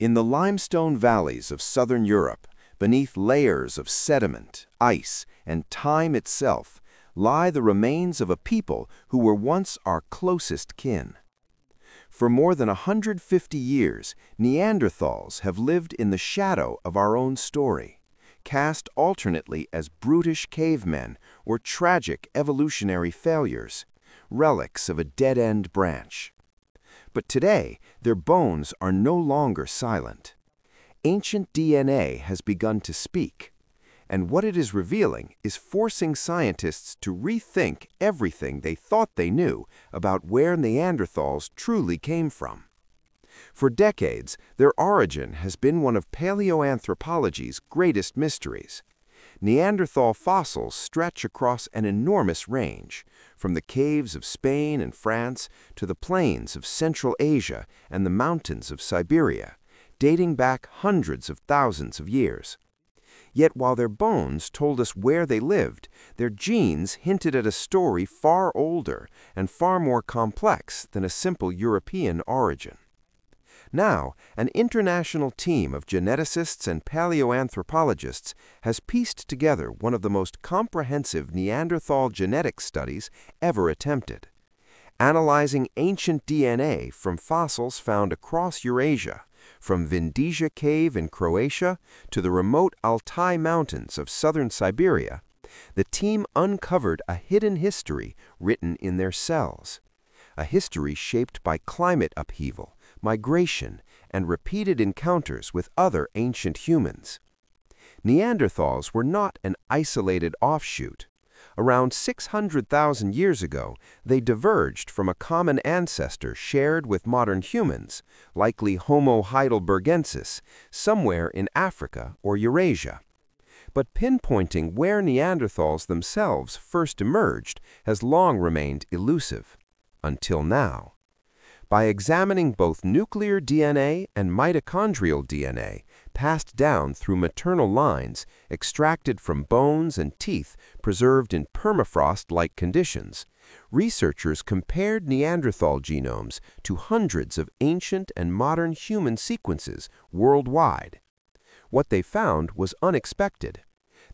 In the limestone valleys of southern Europe, beneath layers of sediment, ice, and time itself, lie the remains of a people who were once our closest kin. For more than 150 years, Neanderthals have lived in the shadow of our own story, cast alternately as brutish cavemen or tragic evolutionary failures, relics of a dead-end branch. But today, their bones are no longer silent. Ancient DNA has begun to speak, and what it is revealing is forcing scientists to rethink everything they thought they knew about where Neanderthals truly came from. For decades, their origin has been one of paleoanthropology's greatest mysteries. Neanderthal fossils stretch across an enormous range, from the caves of Spain and France to the plains of Central Asia and the mountains of Siberia, dating back hundreds of thousands of years. Yet while their bones told us where they lived, their genes hinted at a story far older and far more complex than a simple European origin. Now, an international team of geneticists and paleoanthropologists has pieced together one of the most comprehensive Neanderthal genetic studies ever attempted, analyzing ancient DNA from fossils found across Eurasia from Vindija Cave in Croatia to the remote Altai Mountains of southern Siberia, the team uncovered a hidden history written in their cells, a history shaped by climate upheaval, migration, and repeated encounters with other ancient humans. Neanderthals were not an isolated offshoot. Around 600,000 years ago, they diverged from a common ancestor shared with modern humans, likely Homo heidelbergensis, somewhere in Africa or Eurasia. But pinpointing where Neanderthals themselves first emerged has long remained elusive, until now. By examining both nuclear DNA and mitochondrial DNA, passed down through maternal lines, extracted from bones and teeth preserved in permafrost-like conditions, researchers compared Neanderthal genomes to hundreds of ancient and modern human sequences worldwide. What they found was unexpected.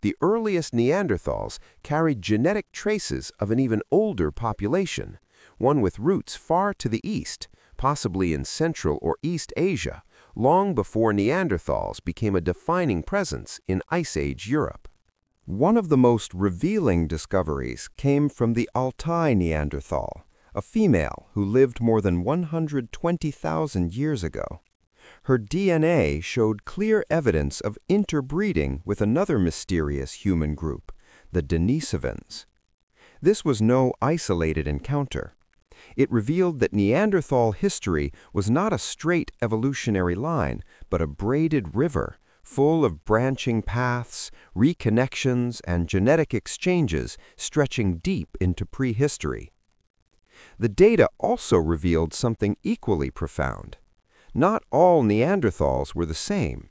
The earliest Neanderthals carried genetic traces of an even older population, one with roots far to the east, possibly in Central or East Asia, long before Neanderthals became a defining presence in Ice Age Europe. One of the most revealing discoveries came from the Altai Neanderthal, a female who lived more than 120,000 years ago. Her DNA showed clear evidence of interbreeding with another mysterious human group, the Denisovans. This was no isolated encounter it revealed that Neanderthal history was not a straight evolutionary line, but a braided river, full of branching paths, reconnections, and genetic exchanges stretching deep into prehistory. The data also revealed something equally profound. Not all Neanderthals were the same.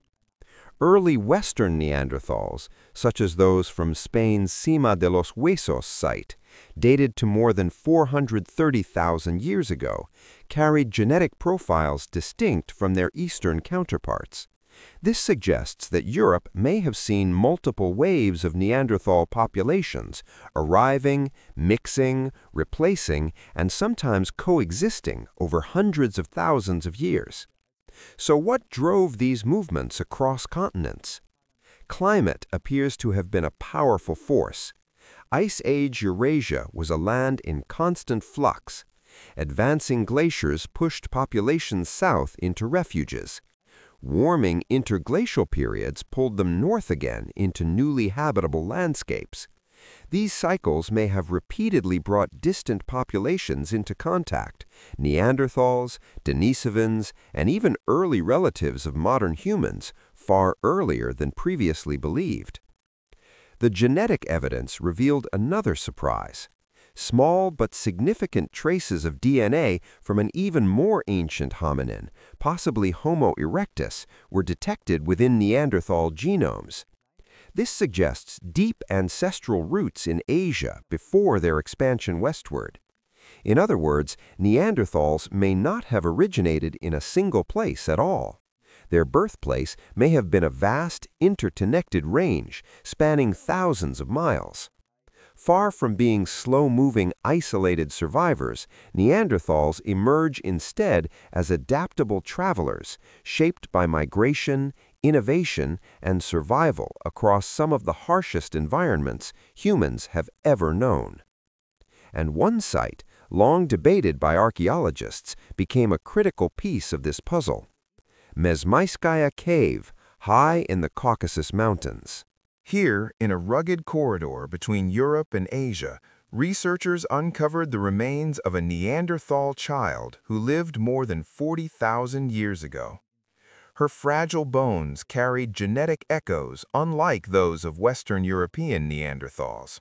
Early Western Neanderthals, such as those from Spain's Sima de los Huesos site, dated to more than 430,000 years ago, carried genetic profiles distinct from their eastern counterparts. This suggests that Europe may have seen multiple waves of Neanderthal populations arriving, mixing, replacing, and sometimes coexisting over hundreds of thousands of years. So what drove these movements across continents? Climate appears to have been a powerful force. Ice Age Eurasia was a land in constant flux. Advancing glaciers pushed populations south into refuges. Warming interglacial periods pulled them north again into newly habitable landscapes. These cycles may have repeatedly brought distant populations into contact, Neanderthals, Denisovans, and even early relatives of modern humans, far earlier than previously believed. The genetic evidence revealed another surprise. Small but significant traces of DNA from an even more ancient hominin, possibly Homo erectus, were detected within Neanderthal genomes. This suggests deep ancestral roots in Asia before their expansion westward. In other words, Neanderthals may not have originated in a single place at all. Their birthplace may have been a vast, interconnected range spanning thousands of miles. Far from being slow-moving, isolated survivors, Neanderthals emerge instead as adaptable travelers, shaped by migration, innovation, and survival across some of the harshest environments humans have ever known. And one site, long debated by archaeologists, became a critical piece of this puzzle. Mezmaiskaya Cave, high in the Caucasus Mountains. Here, in a rugged corridor between Europe and Asia, researchers uncovered the remains of a Neanderthal child who lived more than 40,000 years ago. Her fragile bones carried genetic echoes unlike those of Western European Neanderthals.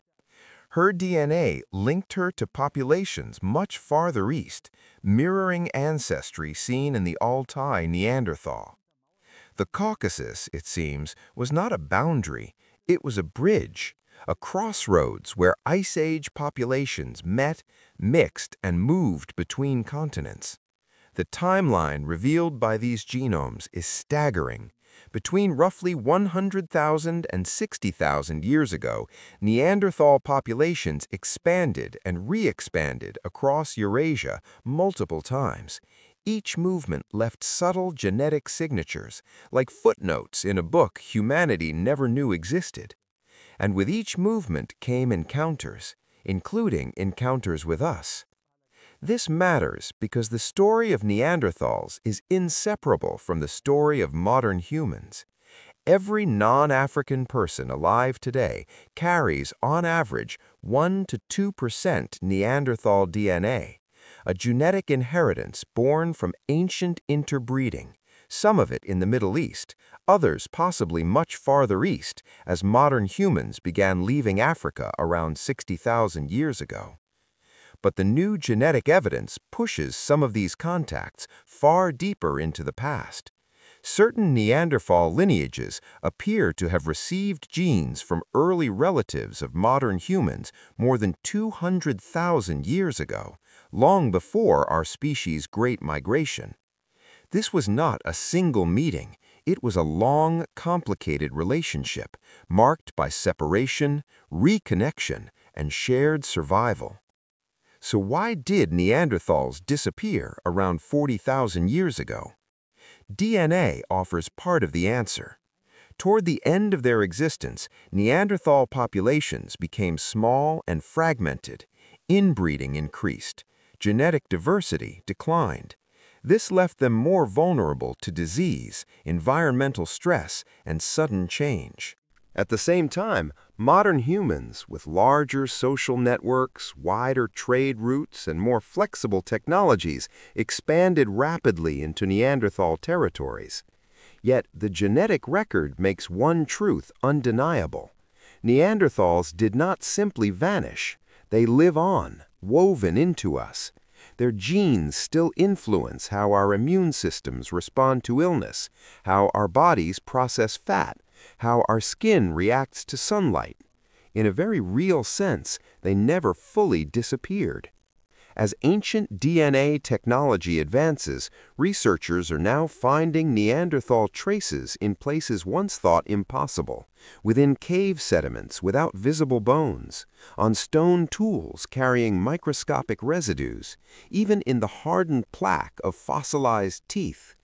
Her DNA linked her to populations much farther east, mirroring ancestry seen in the Altai Neanderthal. The Caucasus, it seems, was not a boundary, it was a bridge, a crossroads where Ice Age populations met, mixed, and moved between continents. The timeline revealed by these genomes is staggering. Between roughly 100,000 and 60,000 years ago, Neanderthal populations expanded and re-expanded across Eurasia multiple times. Each movement left subtle genetic signatures, like footnotes in a book humanity never knew existed. And with each movement came encounters, including encounters with us. This matters because the story of Neanderthals is inseparable from the story of modern humans. Every non-African person alive today carries, on average, 1 to 2% Neanderthal DNA, a genetic inheritance born from ancient interbreeding, some of it in the Middle East, others possibly much farther east as modern humans began leaving Africa around 60,000 years ago. But the new genetic evidence pushes some of these contacts far deeper into the past. Certain Neanderthal lineages appear to have received genes from early relatives of modern humans more than 200,000 years ago, long before our species' great migration. This was not a single meeting. It was a long, complicated relationship marked by separation, reconnection, and shared survival. So why did Neanderthals disappear around 40,000 years ago? DNA offers part of the answer. Toward the end of their existence, Neanderthal populations became small and fragmented. Inbreeding increased, genetic diversity declined. This left them more vulnerable to disease, environmental stress, and sudden change. At the same time, modern humans, with larger social networks, wider trade routes, and more flexible technologies, expanded rapidly into Neanderthal territories. Yet the genetic record makes one truth undeniable. Neanderthals did not simply vanish. They live on, woven into us. Their genes still influence how our immune systems respond to illness, how our bodies process fat, how our skin reacts to sunlight. In a very real sense, they never fully disappeared. As ancient DNA technology advances, researchers are now finding Neanderthal traces in places once thought impossible, within cave sediments without visible bones, on stone tools carrying microscopic residues, even in the hardened plaque of fossilized teeth.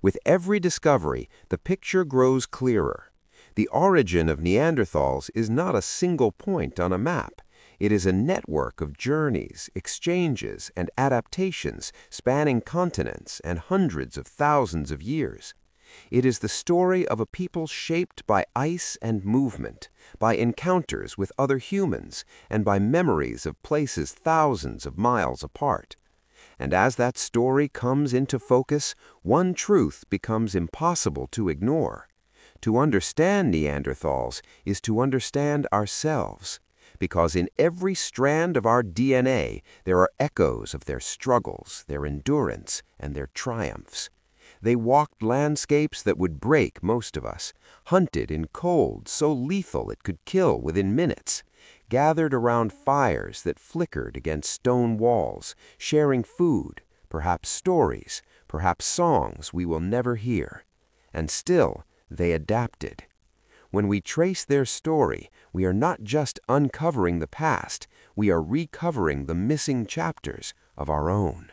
With every discovery, the picture grows clearer. The origin of Neanderthals is not a single point on a map. It is a network of journeys, exchanges, and adaptations spanning continents and hundreds of thousands of years. It is the story of a people shaped by ice and movement, by encounters with other humans, and by memories of places thousands of miles apart. And as that story comes into focus, one truth becomes impossible to ignore. To understand Neanderthals is to understand ourselves because in every strand of our DNA there are echoes of their struggles, their endurance, and their triumphs. They walked landscapes that would break most of us, hunted in cold so lethal it could kill within minutes, gathered around fires that flickered against stone walls, sharing food, perhaps stories, perhaps songs we will never hear. and still they adapted. When we trace their story, we are not just uncovering the past, we are recovering the missing chapters of our own.